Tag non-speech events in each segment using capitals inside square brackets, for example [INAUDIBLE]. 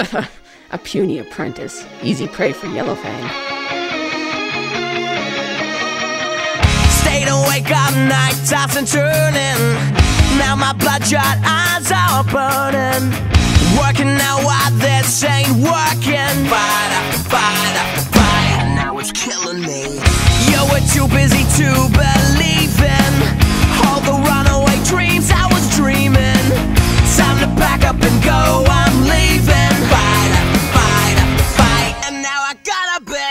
[LAUGHS] a puny apprentice, easy prey for yellowfang. Stayed awake all night, tossing, turning. Now my bloodshot eyes are burning. Working out why this ain't working. Fight up, fight up, fight. Now it's killing me. You were too busy to believe. I gotta bet.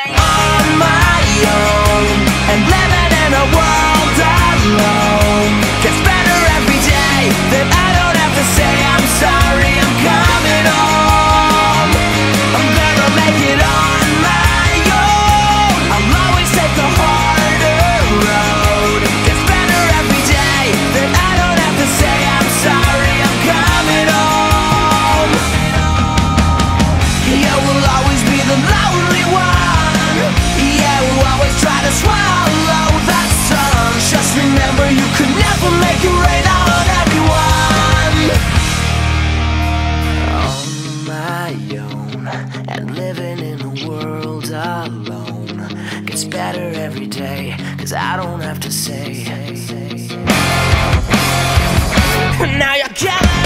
better every day, cause I don't have to say. now you're killing.